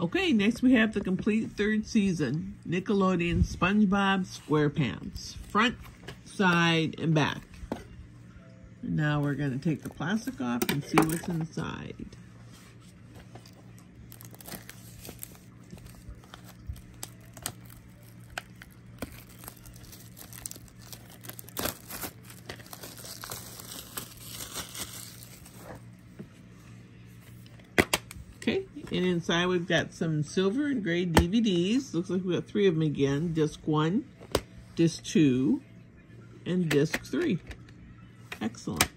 Okay, next we have the complete third season, Nickelodeon SpongeBob SquarePants, front, side, and back. Now we're going to take the plastic off and see what's inside. Okay, and inside we've got some silver and gray DVDs. Looks like we got three of them again. Disc one, disc two, and disc three. Excellent.